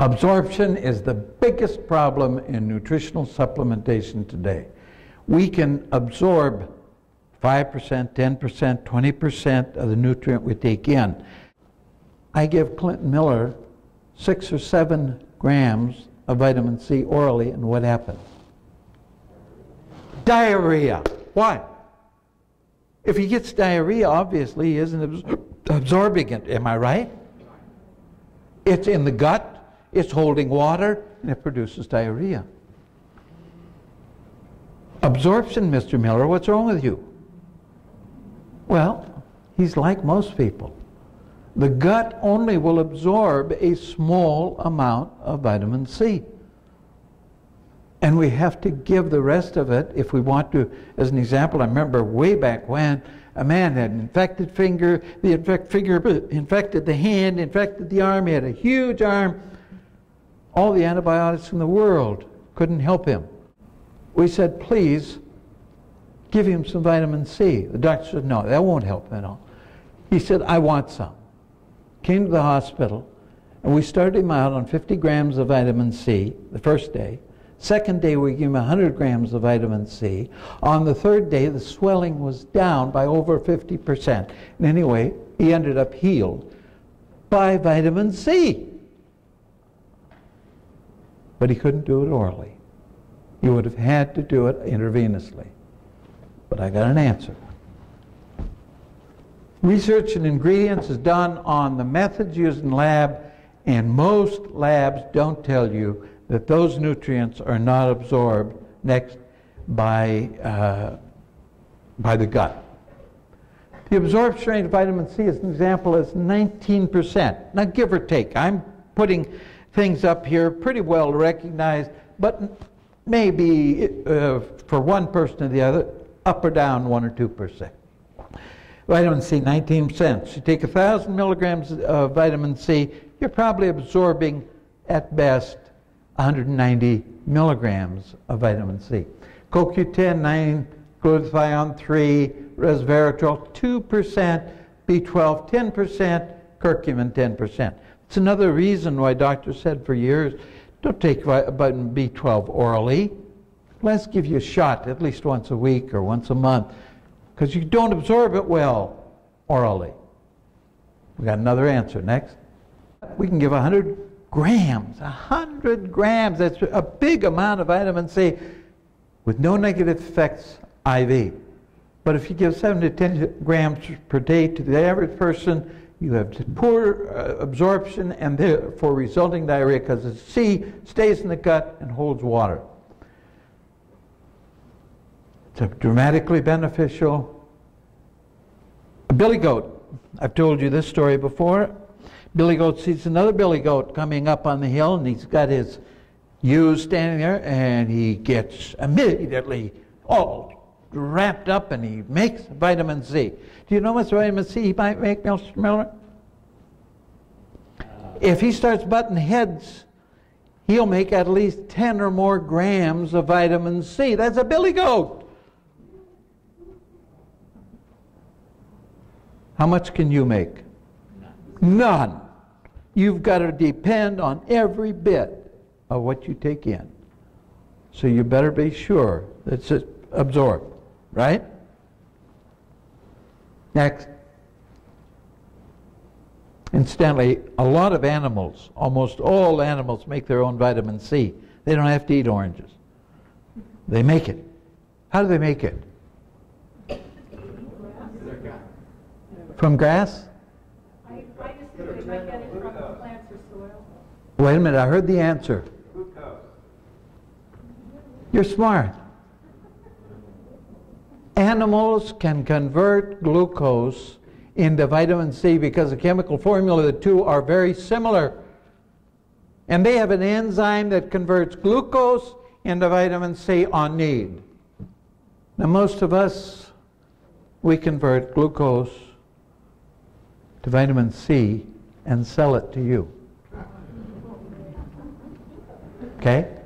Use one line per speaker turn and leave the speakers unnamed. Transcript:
Absorption is the biggest problem in nutritional supplementation today. We can absorb 5%, 10%, 20% of the nutrient we take in. I give Clinton Miller six or seven grams of vitamin C orally, and what happens? Diarrhea. Why? If he gets diarrhea, obviously he isn't absorbing it. Am I right? It's in the gut, it's holding water, and it produces diarrhea. Absorption, Mr. Miller, what's wrong with you? Well, he's like most people. The gut only will absorb a small amount of vitamin C. And we have to give the rest of it if we want to. As an example, I remember way back when a man had an infected finger, the infect finger uh, infected the hand, infected the arm, he had a huge arm. All the antibiotics in the world couldn't help him. We said, please give him some vitamin C. The doctor said, no, that won't help at all. He said, I want some. Came to the hospital, and we started him out on 50 grams of vitamin C the first day. Second day, we gave him 100 grams of vitamin C. On the third day, the swelling was down by over 50%. And anyway, he ended up healed by vitamin C. But he couldn't do it orally. He would have had to do it intravenously. But I got an answer. Research and ingredients is done on the methods used in lab, and most labs don't tell you that those nutrients are not absorbed next by, uh, by the gut. The absorption rate of vitamin C, as an example, is 19%. Now, give or take. I'm putting things up here pretty well recognized, but maybe uh, for one person or the other, up or down 1 or 2%. Vitamin C, 19 cents. You take 1,000 milligrams of vitamin C, you're probably absorbing at best 190 milligrams of vitamin C. CoQ10, 9, glutathione, 3, resveratrol, 2%, B12, 10%, curcumin, 10%. It's another reason why doctors said for years, don't take vitamin B12 orally. Let's give you a shot at least once a week or once a month because you don't absorb it well orally. We got another answer. Next. We can give 100 grams, 100 grams, that's a big amount of vitamin C with no negative effects IV. But if you give 7 to 10 grams per day to the average person, you have poor uh, absorption and therefore resulting diarrhea because the C stays in the gut and holds water. It's a dramatically beneficial. A billy goat. I've told you this story before. Billy Goat sees another Billy Goat coming up on the hill, and he's got his ewes standing there, and he gets immediately all wrapped up, and he makes vitamin C. Do you know much vitamin C he might make, Mr. Miller? If he starts butting heads, he'll make at least 10 or more grams of vitamin C. That's a Billy Goat. How much can you make? None. You've got to depend on every bit of what you take in. So you better be sure that it's absorbed, right? Next. Incidentally, a lot of animals, almost all animals, make their own vitamin C. They don't have to eat oranges. They make it. How do they make it? From grass? Wait a minute, I heard the answer. You're smart. Animals can convert glucose into vitamin C because the chemical formula of the two are very similar. And they have an enzyme that converts glucose into vitamin C on need. Now, most of us, we convert glucose to vitamin C and sell it to you. Okay?